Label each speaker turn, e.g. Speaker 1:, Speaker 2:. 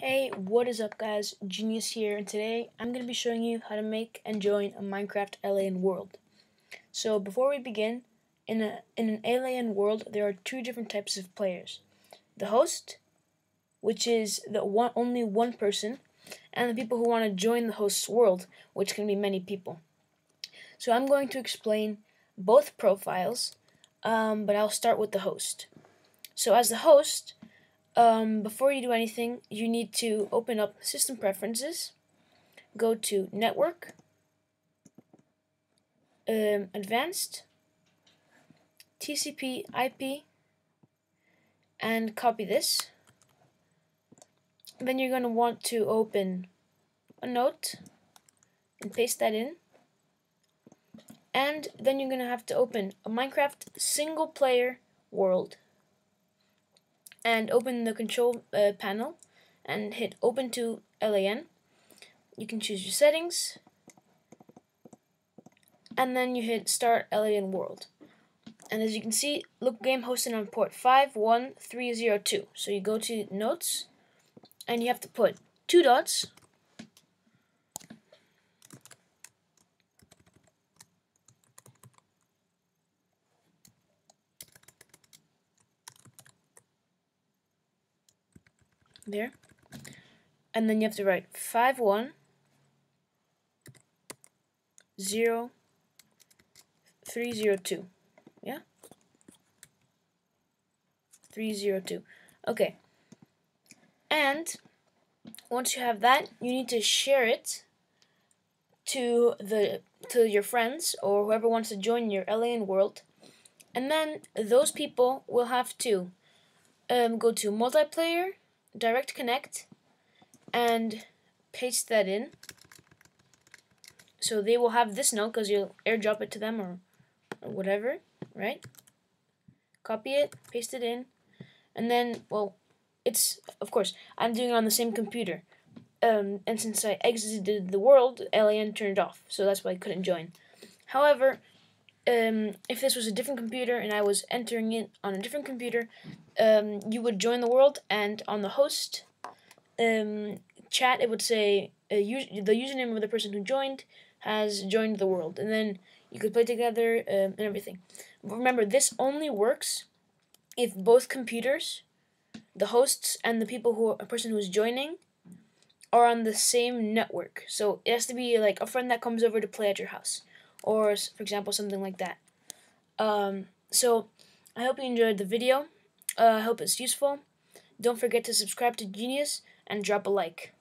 Speaker 1: Hey, what is up guys? Genius here and today I'm going to be showing you how to make and join a Minecraft LAN world. So before we begin, in, a, in an LAN world there are two different types of players. The host, which is the one only one person, and the people who want to join the host's world, which can be many people. So I'm going to explain both profiles, um, but I'll start with the host. So as the host, um, before you do anything, you need to open up System Preferences, go to Network, um, Advanced, TCP IP, and copy this. Then you're going to want to open a note and paste that in. And then you're going to have to open a Minecraft single player world and open the control uh, panel and hit open to LAN. You can choose your settings and then you hit start LAN world. And as you can see, look game hosted on port 51302. So you go to notes and you have to put two dots there. And then you have to write 5, 1, 0, 3, 0, 2. Yeah? 3, 0, 2. Okay. And once you have that, you need to share it to the to your friends or whoever wants to join your LAN world. And then those people will have to um, go to multiplayer direct connect and paste that in. So they will have this note because you'll airdrop it to them or, or whatever, right? Copy it, paste it in, and then, well, it's, of course, I'm doing it on the same computer. Um, and since I exited the world, LAN turned off, so that's why I couldn't join. However, um, if this was a different computer and I was entering it on a different computer, um, you would join the world, and on the host um, chat, it would say uh, us the username of the person who joined has joined the world, and then you could play together um, and everything. Remember, this only works if both computers, the hosts and the people who a person who is joining, are on the same network. So it has to be like a friend that comes over to play at your house or for example something like that. Um, so I hope you enjoyed the video. Uh, I hope it's useful. Don't forget to subscribe to Genius and drop a like.